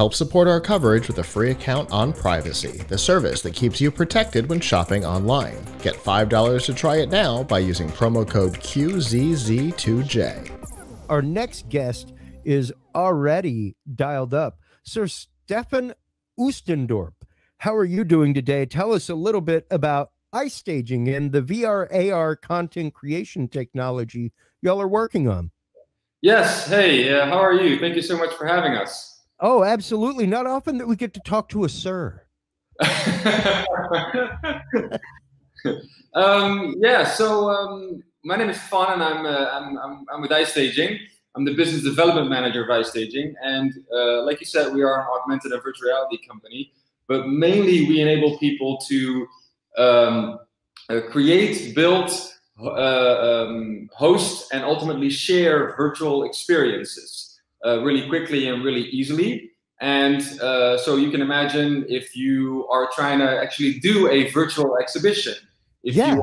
Help support our coverage with a free account on Privacy, the service that keeps you protected when shopping online. Get $5 to try it now by using promo code QZZ2J. Our next guest is already dialed up. Sir Stefan Oostendorp, how are you doing today? Tell us a little bit about iStaging and the VR AR content creation technology y'all are working on. Yes. Hey, uh, how are you? Thank you so much for having us. Oh, absolutely. Not often that we get to talk to a sir. um, yeah, so um, my name is Fawn, and I'm, uh, I'm, I'm, I'm, with iStaging. I'm the business development manager of iStaging. And uh, like you said, we are an augmented and virtual reality company, but mainly we enable people to um, uh, create, build, uh, um, host, and ultimately share virtual experiences uh, really quickly and really easily. And uh, so you can imagine if you are trying to actually do a virtual exhibition, if yeah. you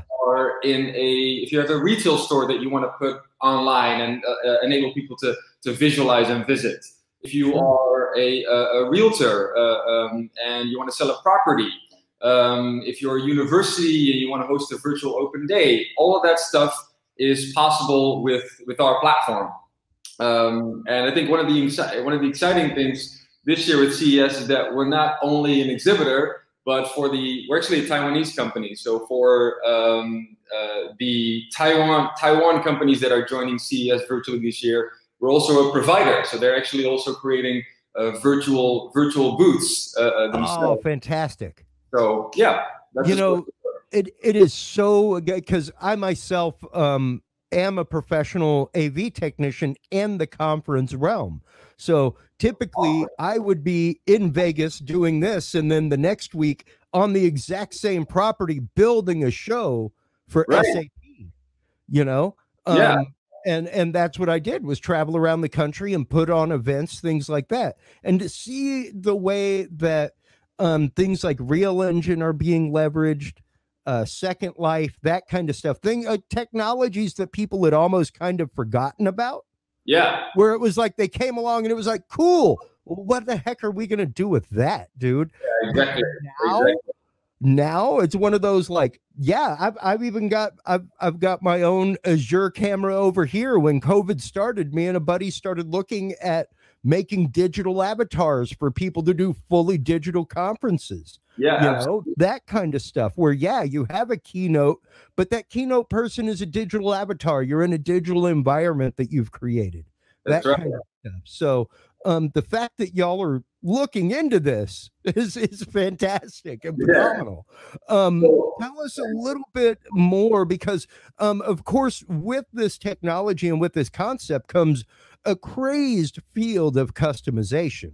in a, if you have a retail store that you want to put online and uh, uh enable people to, to visualize and visit, if you are a, a, a realtor uh, um, and you want to sell a property, um, if you're a university and you want to host a virtual open day, all of that stuff is possible with, with our platform. Um, and I think one of the one of the exciting things this year with CES is that we're not only an exhibitor, but for the we're actually a Taiwanese company. So for um, uh, the Taiwan Taiwan companies that are joining CES virtually this year, we're also a provider. So they're actually also creating uh, virtual virtual booths. Uh, uh oh, fantastic! So yeah, you know, it it is so because I myself um, am a professional AV technician in the conference realm. So typically I would be in Vegas doing this and then the next week on the exact same property building a show for right. SAP, you know? Yeah. Um, and and that's what I did was travel around the country and put on events, things like that. And to see the way that um, things like Real Engine are being leveraged, uh, Second Life, that kind of stuff. Thing uh, technologies that people had almost kind of forgotten about. Yeah, where it was like they came along and it was like, cool. What the heck are we gonna do with that, dude? Yeah, exactly. Now, exactly. now it's one of those like, yeah, I've I've even got I've I've got my own Azure camera over here. When COVID started, me and a buddy started looking at making digital avatars for people to do fully digital conferences. Yeah, you know that kind of stuff. Where yeah, you have a keynote, but that keynote person is a digital avatar. You're in a digital environment that you've created. That's that right. kind of stuff. So um, the fact that y'all are looking into this is is fantastic and phenomenal. Um, tell us a little bit more because, um, of course, with this technology and with this concept comes a crazed field of customization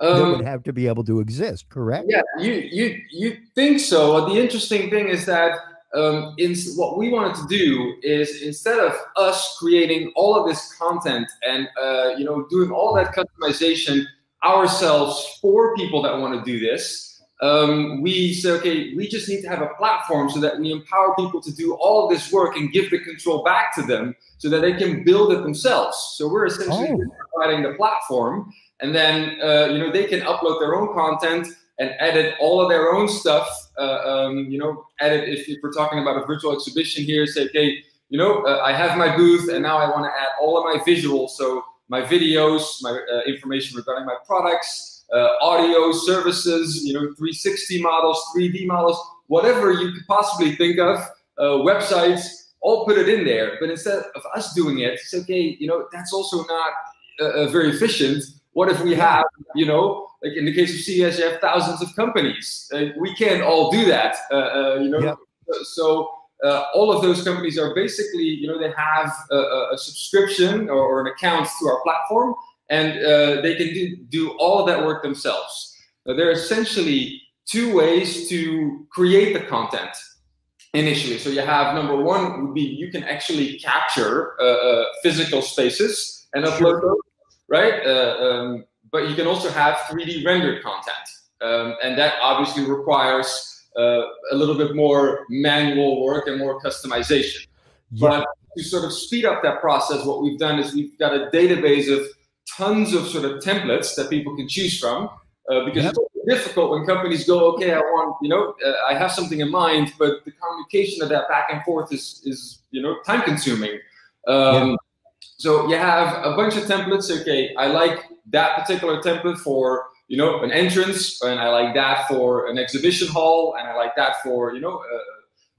um, that would have to be able to exist, correct? Yeah, you you you think so. The interesting thing is that um, in what we wanted to do is instead of us creating all of this content and uh, you know doing all that customization ourselves for people that want to do this. Um, we say, okay, we just need to have a platform so that we empower people to do all this work and give the control back to them so that they can build it themselves. So we're essentially oh. providing the platform and then uh, you know they can upload their own content and edit all of their own stuff. Uh, um, you know, edit if, if, we're talking about a virtual exhibition here, say, okay, you know, uh, I have my booth and now I want to add all of my visuals, so my videos, my uh, information regarding my products, audio services, you know, 360 models, 3D models, whatever you could possibly think of, uh, websites, all put it in there. But instead of us doing it, it's okay, you know, that's also not very efficient what if we have, you know, like in the case of CES, you have thousands of companies. Uh, we can't all do that, uh, uh, you know. Yep. So uh, all of those companies are basically, you know, they have a, a subscription or, or, an account to our platform, and uh, they can do, do all of that work themselves. there are essentially two ways to create the content initially. So you have number one would be you can actually capture uh, physical spaces and upload sure. those right? Uh, um, but you can also have 3D rendered content, um, and that obviously requires uh, a little bit more manual work and more customization. Yeah. But to sort of speed up that process, what we've done is we've got a database of tons of sort of templates that people can choose from. Uh, because yep. it's difficult when companies go, okay, I want, you know, uh, I have something in mind, but the communication of that back and forth is, is you know, time consuming. Um, yeah. So you have a bunch of templates. Okay, I like that particular template for you know an entrance, and I like that for an exhibition hall, and I like that for you know. Uh,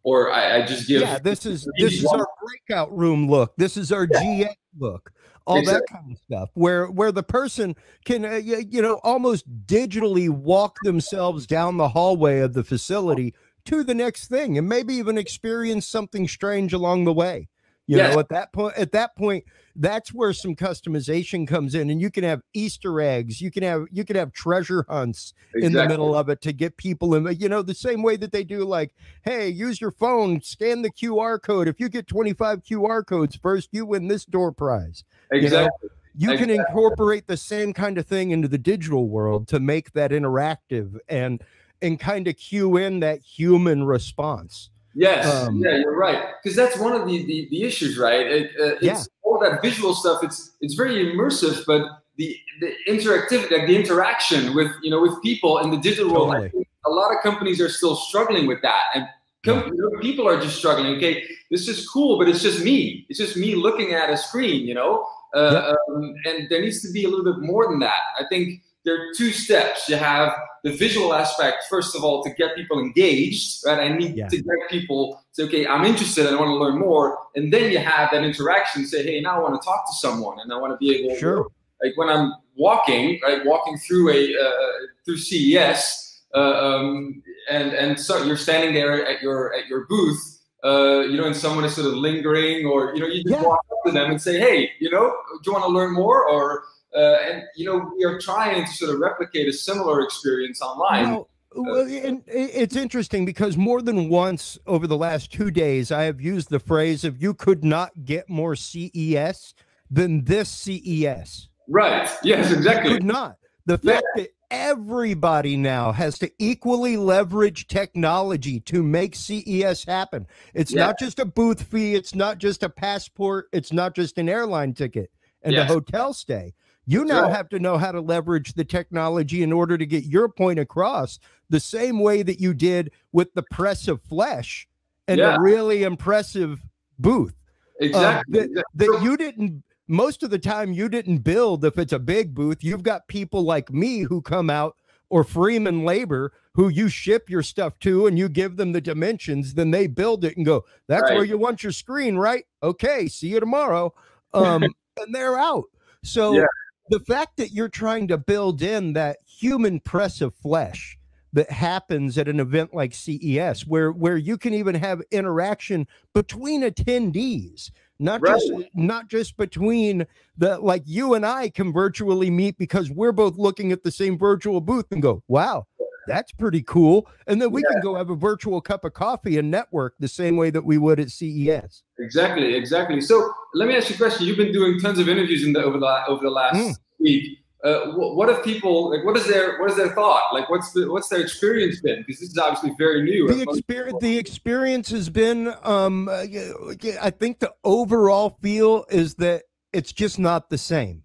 or I, I, just give. Yeah, this is this is our breakout room look. This is our yeah. GX look. All exactly. that kind of stuff, where where the person can uh, you know almost digitally walk themselves down the hallway of the facility to the next thing, and maybe even experience something strange along the way. You yes. know, at that point, at that point, that's where some customization comes in, and you can have Easter eggs, you can have you can have treasure hunts exactly. in the middle of it to get people in. You know, the same way that they do, like, hey, use your phone, scan the QR code. If you get twenty five QR codes first, you win this door prize. Exactly. You, know? you exactly. can incorporate the same kind of thing into the digital world to make that interactive and and kind of cue in that human response. Yes, um, yeah, you're right. Because that's one of the, the, the issues, right? It, uh, it's yeah. all that visual stuff. It's it's very immersive, but the the interactivity, like the interaction with you know with people in the digital totally. world, a lot of companies are still struggling with that, and com- you know, people are just struggling. Okay, this is cool, but it's just me. It's just me looking at a screen, you know. Uh, um, and there needs to be a little bit more than that. I think there are two steps. You have the visual aspect, first of all, to get people engaged, right? I need yeah. to get people to, okay, I'm interested, and I want to learn more. And then you have that interaction, say, hey, now I want to talk to someone and I want to be able sure. to, like when I'm walking, right, walking through a, uh, through CES, uh, um, and, and so you're standing there at your, at your booth, uh, you know, and someone is sort of lingering, or you know, you just yeah. walk up to them and say, "Hey, you know, do you want to learn more?" Or uh, and you know, we are trying to sort of replicate a similar experience online. Now, well, and it's interesting because more than once over the last two days, I have used the phrase "if you could not get more CES than this CES." Right. Yes. Exactly. You could not. The fact yeah. that everybody now has to equally leverage technology to make CES happen. It's yeah. not just a booth fee. It's not just a passport. It's not just an airline ticket and yes. a hotel stay. You now have to know how to leverage the technology in order to get your point across the same way that you did with the press of flesh and yeah. a really impressive booth. Exactly. Uh, that, that you didn't most of the time you didn't build if it's a big booth. You've got people like me who come out or Freeman Labor who you ship your stuff to and you give them the dimensions, then they build it and go, that's right. where you want your screen, right? Okay, see you tomorrow. Um, and they're out. So yeah the fact that you're trying to build in that human press of flesh that happens at an event like CES, where where you can even have interaction between attendees, not right. just not just between the like you and I can virtually meet because we're both looking at the same virtual booth and go, wow, that's pretty cool. And then we yeah. can go have a virtual cup of coffee and network the same way that we would at CES. Exactly, exactly. So let me ask you a question. You've been doing tons of interviews in the over the over the last mm. Week. Uh, what, what if people like? What is their what is their thought? Like, what's the what's their experience been? Because this is obviously very new. The experience the experience has been. Um, I think the overall feel is that it's just not the same.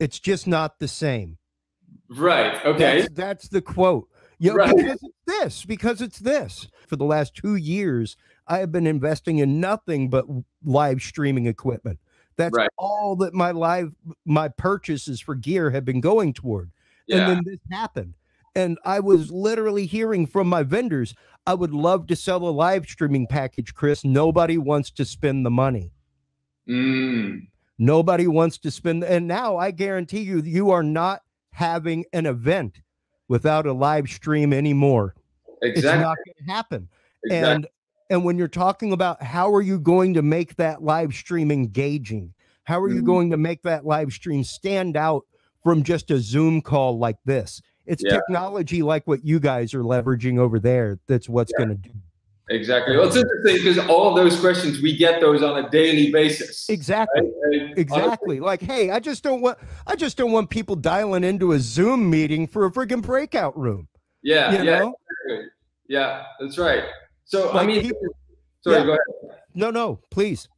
It's just not the same. Right. Okay. That's, that's the quote. You know, right. because it's this, because it's this. For the last two years, I have been investing in nothing but live streaming equipment. That's right. all that my live my purchases for gear have been going toward. Yeah. And then this happened. And I was literally hearing from my vendors, I would love to sell a live streaming package, Chris. Nobody wants to spend the money. Mm. Nobody wants to spend. And now I guarantee you, you are not having an event without a live stream anymore. Exactly. It's not going to happen. Exactly. And and when you're talking about how are you going to make that live stream engaging? How are you mm-hmm. going to make that live stream stand out from just a Zoom call like this? It's yeah. technology like what you guys are leveraging over there that's what's yeah. going to do. Exactly. Well, it's interesting because all of those questions we get those on a daily basis. Exactly. Right? Exactly. Like, hey, I just don't want I just don't want people dialing into a Zoom meeting for a friggin' breakout room. Yeah. You yeah. Know? Exactly. Yeah, that's right. So like I mean, people, sorry, yeah. go ahead. No, no, please.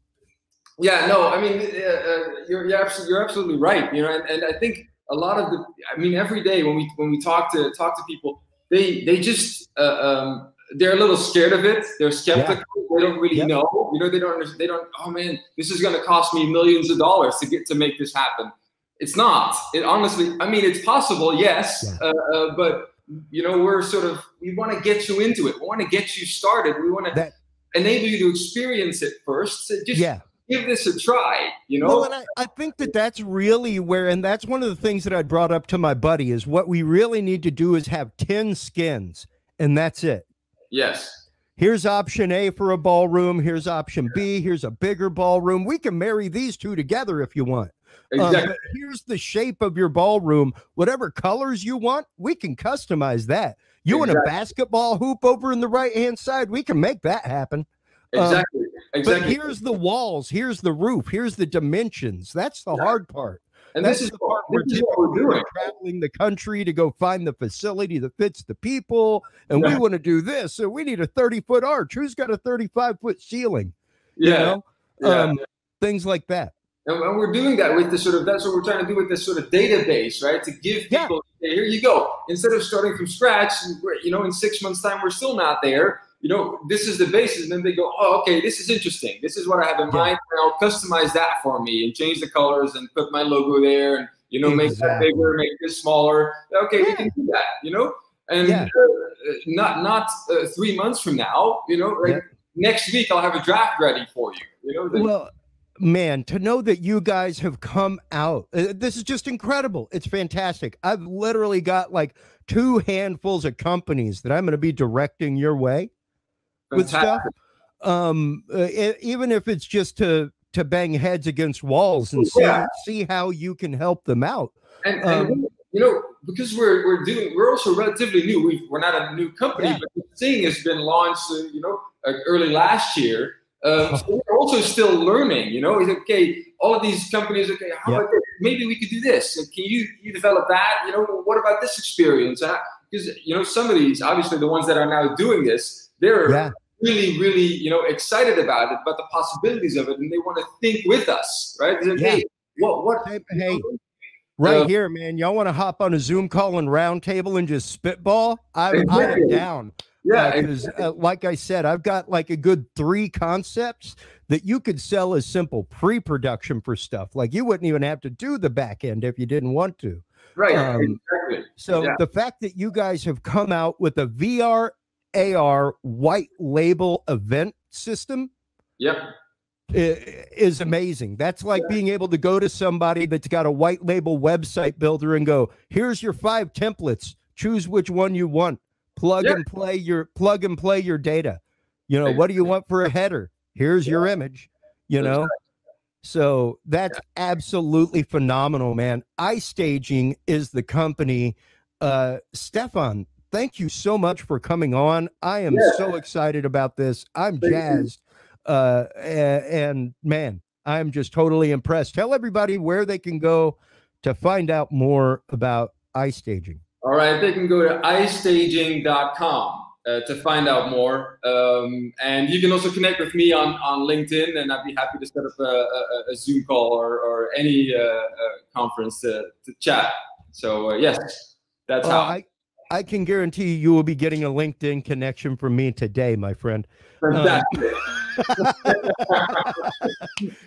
Yeah, no, I mean, uh, uh, you're you're absolutely, you're absolutely right. You know, and, and I think a lot of the, I mean, every day when we when we talk to talk to people, they they just uh, um, they're a little scared of it. They're skeptical. Yeah. They don't really know. You know, they don't. They don't. Oh man, this is going to cost me millions of dollars to get to make this happen. It's not. It honestly. I mean, it's possible, yes, yeah. uh, uh, but you know, we're sort of. We want to get you into it. We want to get you started. We want to enable you to experience it first. So just yeah give this a try you know well, and I, I think that that's really where and that's one of the things that i brought up to my buddy is what we really need to do is have 10 skins and that's it Yes. Here's option A for a ballroom. Here's option B. Here's a bigger ballroom. We can marry these two together if you want. Exactly. Um, here's the shape of your ballroom. Whatever colors you want, we can customize that. You exactly. want a basketball hoop over in the right hand side? We can make that happen. Exactly. Um, exactly. But here's the walls. Here's the roof. Here's the dimensions. That's the yeah. hard part. And That's this is the part we're, this what we're doing. traveling the country to go find the facility that fits the people, and yeah. we want to do this. So we need a 30 foot arch. Who's got a 35 foot ceiling? Yeah. You know? yeah. Um, things like that. And we're doing that with this sort of that's what we're trying to do with this sort of database, right? To give people, yeah. here you go. Instead of starting from scratch, you know, in six months' time, we're still not there you know, this is the basis. And then they go, oh, okay, this is interesting. This is what I have in yeah. mind. And I'll customize that for me and change the colors and put my logo there and, you know, exactly. make that bigger, make this smaller. Okay, yeah. we can do that, you know? And uh, not not uh, three months from now, you know, like next week I'll have a draft ready for you, you know? Then, well, man, to know that you guys have come out, uh, this is just incredible. It's fantastic. I've literally got like two handfuls of companies that I'm going to be directing your way with stuff. Um, uh, even if it's just to to bang heads against walls and see yeah. see how you can help them out. And, um, and, you know, because we're we're doing we're also relatively new. we are not a new company, yeah. but the thing has been launched, uh, you know, early last year. Um, so we're also still learning. You know, okay, all of these companies. Okay, how about this? Maybe we could do this. Can you you develop that? You know, what about this experience? Because uh, you know, some of these, obviously, the ones that are now doing this, they're yeah really, really, you know, excited about it, about the possibilities of it, and they want to think with us, right? Like, yeah. Hey, what, what? Hey, hey right uh, here, man. Y'all want to hop on a Zoom call and roundtable and just spitball? I, exactly. I'm down. Yeah, because uh, uh, like I said, I've got like a good three concepts that you could sell as simple pre-production for stuff. Like you wouldn't even have to do the back end if you didn't want to. Right. Um, exactly. So yeah. the fact that you guys have come out with a VR AR white label event system. Yep. Is amazing. That's like yeah. being able to go to somebody that's got a white label website builder and go, here's your five templates. Choose which one you want. Plug yeah. and play your plug and play your data. You know, what do you want for a header? Here's yeah. your image, you know. So that's absolutely phenomenal, man. iStaging is the company. Uh, Stefan, thank you so much for coming on. I am yeah. so excited about this. I'm thank jazzed. Uh, and, and man, I'm just totally impressed. Tell everybody where they can go to find out more about iStaging. All right, they can go to istaging.com uh, to find out more. Um, and you can also connect with me on, on LinkedIn, and I'd be happy to set up a, a, a Zoom call or, or any uh, uh, conference to, to chat. So, uh, yes, that's how. I, I can guarantee you will be getting a LinkedIn connection from me today, my friend. Because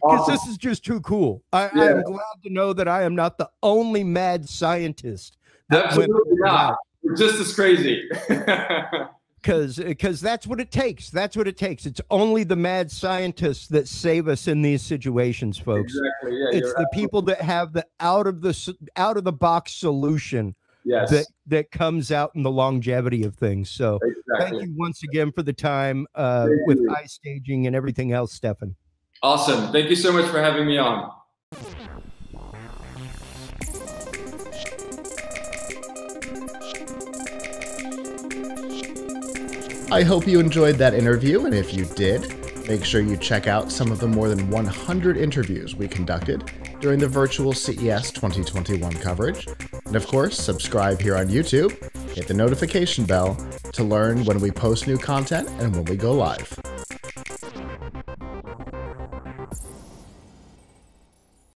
um, this is just too cool. I, yeah. I, am glad to know that I am not the only mad scientist. Absolutely not. We're just as crazy. because because that's what it takes. That's what it takes. It's only the mad scientists that save us in these situations, folks. Exactly. Yeah, it's the people that have the out of the out of the box solution yes. that that comes out in the longevity of things. So exactly. thank you once again for the time uh, with staging and everything else, Stefan. Awesome. Thank you so much for having me on. I hope you enjoyed that interview, and if you did, make sure you check out some of the more than 100 interviews we conducted during the virtual CES 2021 coverage. And of course, subscribe here on YouTube, hit the notification bell to learn when we post new content and when we go live.